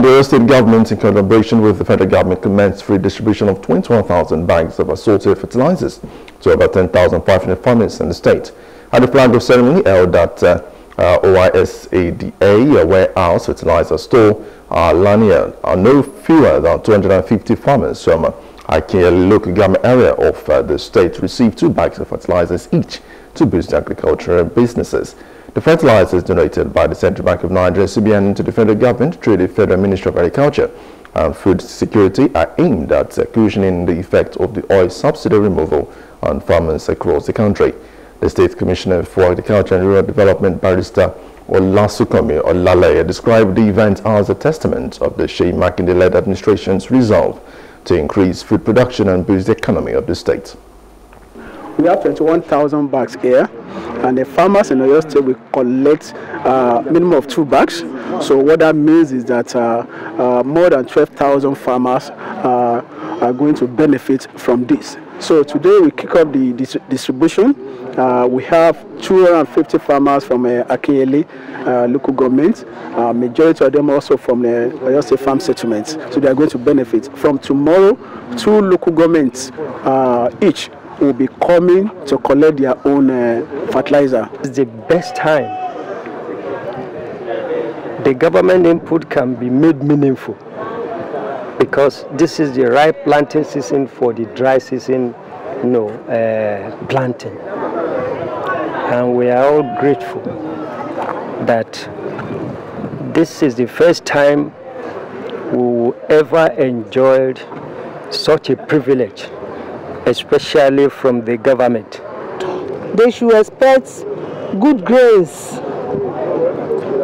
The state government, in collaboration with the federal government, commenced free distribution of 21,000 bags of assorted fertilizers to over 10,500 farmers in the state. At the flag of ceremony held at uh, uh, OYSADA, a warehouse fertilizer store, uh, Lanier, uh, no fewer than 250 farmers from uh, Akinyele local government area of uh, the state received two bags of fertilizers each to boost agricultural businesses. The fertilizers donated by the Central Bank of Nigeria CBN to the federal government through the Federal Ministry of Agriculture and Food Security are aimed at cushioning the effect of the oil subsidy removal on farmers across the country. The State Commissioner for Agriculture and Rural Development, Barrister Olasunkanmi Olaleye, described the event as a testament of the Seyi Makinde-led administration's resolve to increase food production and boost the economy of the state. We have 21,000 bags here, and the farmers in Oyo State will collect uh, minimum of two bags. So what that means is that uh, uh, more than 12,000 farmers uh, are going to benefit from this. So today we kick off the dis distribution. Uh, we have 250 farmers from uh, uh, local government. Uh, majority of them also from the Oyo State farm settlements. So they are going to benefit. From tomorrow, two local governments uh, each will be coming to collect their own uh, fertilizer. It's the best time. The government input can be made meaningful because this is the right planting season for the dry season, you know, uh, planting. And we are all grateful that this is the first time we ever enjoyed such a privilege especially from the government. They should expect good grains,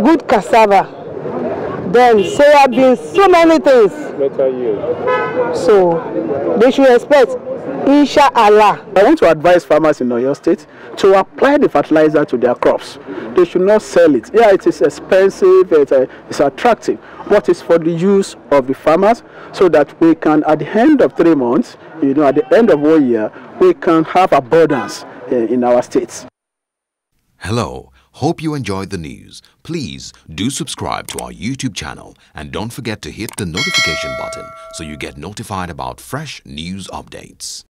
good cassava, then soya beans, so many things. Better yield. So they should expect, inshallah. I want to advise farmers in Oyo State to apply the fertilizer to their crops. They should not sell it. Yeah, it is expensive, it's, uh, it's attractive, but it's for the use of the farmers so that we can, at the end of three months, you know, at the end of one year, we can have abundance uh, in our states. Hello. Hope you enjoyed the news. Please do subscribe to our YouTube channel and don't forget to hit the notification button so you get notified about fresh news updates.